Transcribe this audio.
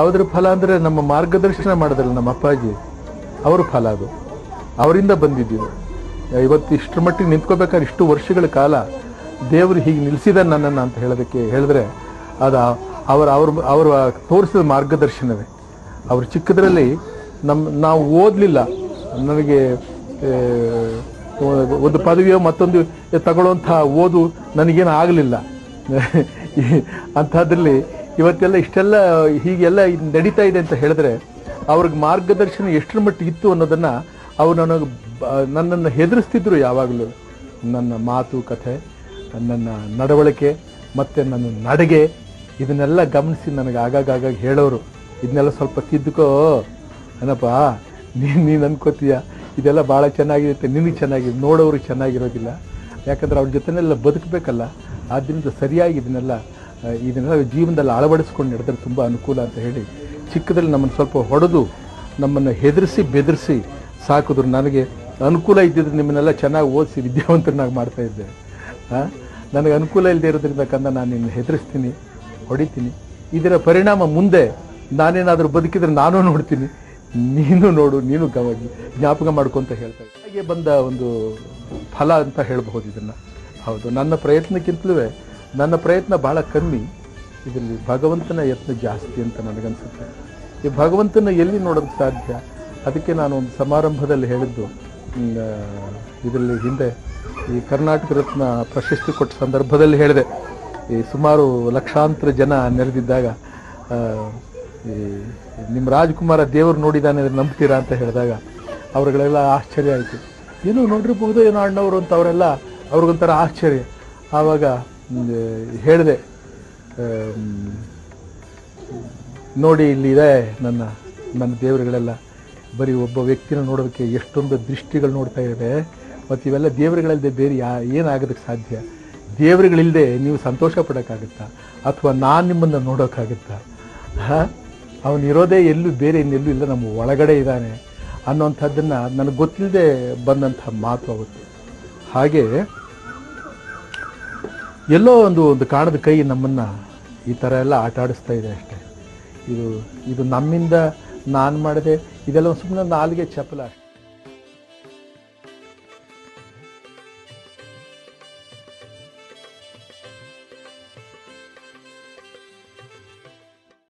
ಯಾವುದ್ರ ಫಲ ಅಂದ್ರೆ ನಮ್ಮ ಮಾರ್ಗದರ್ಶನ ಮಾಡಿದ್ರಲ್ಲ ನಮ್ಮ ಅಪ್ಪಾಜಿ, ಅವ್ರ ಫಲ ಅದು. ಅವರಿಂದ ಬಂದಿದ್ದೀವಿ. ಇವತ್ತು ಇಷ್ಟರ ಮಟ್ಟಿಗೆ ನಿಂತ್ಕೋಬೇಕಾದ್ರೆ ಇಷ್ಟು ವರ್ಷಗಳ ಕಾಲ ದೇವರು ಹೀಗೆ ನಿಲ್ಲಿಸಿದ ನನ್ನನ್ನು ಅಂತ ಹೇಳೋದಕ್ಕೆ ಹೇಳಿದ್ರೆ ಅದು ಅವರ, ಅವ್ರ, ಅವರ ತೋರಿಸಿದ ಮಾರ್ಗದರ್ಶನವೇ. ಅವ್ರ ಚಿಕ್ಕದರಲ್ಲಿ ನಮ್ಮ ನಾವು ಓದಲಿಲ್ಲ. ನನಗೆ ಒಂದು ಪದವಿಯೋ ಮತ್ತೊಂದು ತಗೊಳ್ಳುವಂಥ ಓದು ನನಗೇನು ಆಗಲಿಲ್ಲ. ಅಂಥದ್ರಲ್ಲಿ ಇವತ್ತೆಲ್ಲ ಇಷ್ಟೆಲ್ಲ, ಹೀಗೆಲ್ಲ ನಡೀತಾ ಇದೆ ಅಂತ ಹೇಳಿದ್ರೆ ಅವ್ರಿಗೆ ಮಾರ್ಗದರ್ಶನ ಎಷ್ಟರ ಮಟ್ಟಿಗೆ ಇತ್ತು ಅನ್ನೋದನ್ನ ಅವ್ರು ನನಗೆ ನನ್ನನ್ನು ಹೆದರಿಸ್ತಿದ್ರು ಯಾವಾಗಲೂ. ನನ್ನ ಮಾತು, ಕಥೆ, ನನ್ನ ನಡವಳಿಕೆ, ಮತ್ತು ನನ್ನ ನಡಿಗೆ, ಇದನ್ನೆಲ್ಲ ಗಮನಿಸಿ ನನಗೆ ಆಗಾಗ ಆಗಾಗ ಹೇಳೋರು. ಇದನ್ನೆಲ್ಲ ಸ್ವಲ್ಪ ತಿದ್ದುಕೋ. ಏನಪ್ಪ, ನೀನು ನೀನು ಅನ್ಕೋತೀಯ? ಇದೆಲ್ಲ ಭಾಳ ಚೆನ್ನಾಗಿರುತ್ತೆ, ನಿನಗೆ ಚೆನ್ನಾಗಿದೆ ನೋಡೋರು ಚೆನ್ನಾಗಿರೋದಿಲ್ಲ. ಯಾಕಂದ್ರೆ ಅವ್ರ ಜೊತೆನೆಲ್ಲ ಬದುಕಬೇಕಲ್ಲ. ಆದ್ದರಿಂದ ಸರಿಯಾಗಿ ಇದನ್ನೆಲ್ಲ ಇದನ್ನೆಲ್ಲ ಜೀವನದಲ್ಲಿ ಅಳವಡಿಸ್ಕೊಂಡು ನಡೆದ್ರೆ ತುಂಬ ಅನುಕೂಲ ಅಂತ ಹೇಳಿ ಚಿಕ್ಕದಲ್ಲಿ ನಮ್ಮನ್ನು ಸ್ವಲ್ಪ ಹೊಡೆದು ನಮ್ಮನ್ನು ಹೆದರಿಸಿ ಬೆದರಿಸಿ ಸಾಕಿದ್ರು ನನಗೆ ಅನುಕೂಲ ಇದ್ದಿದ್ರೆ ನಿಮ್ಮನ್ನೆಲ್ಲ ಚೆನ್ನಾಗಿ ಓದಿಸಿ ವಿದ್ಯಾವಂತರನ್ನಾಗಿ ಮಾಡ್ತಾ ಇದ್ದೆ ಆ? ನನಗೆ ಅನುಕೂಲ ಇಲ್ಲದೆ ಇರೋದ್ರಿಂದ ಕಂದ ನಾನು ನಿನ್ನ ಹೆದರಿಸ್ತೀನಿ, ಹೊಡಿತೀನಿ ಇದರ ಪರಿಣಾಮ ಮುಂದೆ ನಾನೇನಾದರೂ ಬದುಕಿದ್ರೆ ನಾನು ನೋಡ್ತೀನಿ, ನೀನು ನೋಡು, ನೀನು ಗವಾಗಿ ಜ್ಞಾಪಕ ಮಾಡ್ಕೊಂತ ಹೇಳ್ತಾ. ಹಾಗೆ ಬಂದ ಒಂದು ಫಲ ಅಂತ ಹೇಳಬಹುದು ಇದನ್ನು ಹೌದು, ನನ್ನ ಪ್ರಯತ್ನಕ್ಕಿಂತಲೂ ನನ್ನ ಪ್ರಯತ್ನ ಬಹಳ ಕಮ್ಮಿ. ಇದರಲ್ಲಿ ಭಗವಂತನ ಯತ್ನ ಜಾಸ್ತಿ ಅಂತ ನನಗನ್ಸುತ್ತೆ. ಈ ಭಗವಂತನ ಎಲ್ಲಿ ನೋಡೋದು ಸಾಧ್ಯ? ಅದಕ್ಕೆ ನಾನು ಒಂದು ಸಮಾರಂಭದಲ್ಲಿ ಹೇಳಿದ್ದು ಇದರಲ್ಲಿ ಹಿಂದೆ ಈ ಕರ್ನಾಟಕ ರತ್ನ ಪ್ರಶಸ್ತಿ ಕೊಟ್ಟ ಸಂದರ್ಭದಲ್ಲಿ ಹೇಳಿದೆ. ಈ ಸುಮಾರು ಲಕ್ಷಾಂತರ ಜನ ನೆರೆದಿದ್ದಾಗ ಈ ನಿಮ್ಮ ರಾಜ್ಕುಮಾರ ದೇವರು ನೋಡಿದಾನೆ ಅಂದ್ರೆ ನಂಬ್ತೀರಾ ಅಂತ ಹೇಳಿದಾಗ ಅವ್ರುಗಳೆಲ್ಲ ಆಶ್ಚರ್ಯ ಆಯಿತು. ಏನೋ ನೋಡಿರ್ಬೋದು ಏನೋ ಅಣ್ಣವರು ಅಂತ ಅವರೆಲ್ಲ, ಅವ್ರಿಗೊಂಥರ ಆಶ್ಚರ್ಯ. ಆವಾಗ ಹೇಳಿದೆ ನೋಡಿ ಇಲ್ಲಿ ಇದೆ ನನ್ನ ನನ್ನ ದೇವರುಗಳೆಲ್ಲ. ಬರೀ ಒಬ್ಬ ವ್ಯಕ್ತಿನ ನೋಡೋದಕ್ಕೆ ಎಷ್ಟೊಂದು ದೃಷ್ಟಿಗಳು ನೋಡ್ತಾ ಇದೆ ಮತ್ತು ಇವೆಲ್ಲ ದೇವರುಗಳಿಲ್ಲದೆ ಬೇರೆ ಯಾ, ಏನಾಗೋದಕ್ಕೆ ಸಾಧ್ಯ? ದೇವರುಗಳಿಲ್ಲದೆ ನೀವು ಸಂತೋಷ ಪಡೋಕ್ಕಾಗುತ್ತಾ ಅಥವಾ ನಾನು ನಿಮ್ಮನ್ನು ನೋಡೋಕ್ಕಾಗುತ್ತಾ? ಹಾಂ? ಅವನಿರೋದೇ ಎಲ್ಲೂ ಬೇರೆ, ಇನ್ನೆಲ್ಲೂ ಇಲ್ಲ, ನಮ್ಮ ಒಳಗಡೆ ಇದ್ದಾನೆ ಅನ್ನೋಂಥದ್ದನ್ನು ನನಗೆ ಗೊತ್ತಿಲ್ಲದೆ ಬಂದಂಥ ಮಾತು ಅವತ್ತು. ಹಾಗೆ ಎಲ್ಲೋ ಒಂದು ಒಂದು ಕಾಣದ ಕೈ ನಮ್ಮನ್ನು ಈ ಥರ ಎಲ್ಲ ಆಟ ಆಡಿಸ್ತಾ ಇದೆ ಅಷ್ಟೇ. ಇದು ಇದು ನಮ್ಮಿಂದ ನಾನು ಮಾಡಿದೆ, ಇದೆಲ್ಲ ಸುಮ್ಮನೆ ನಾಲಿಗೆ ಚಪಲ ಅಷ್ಟೇ.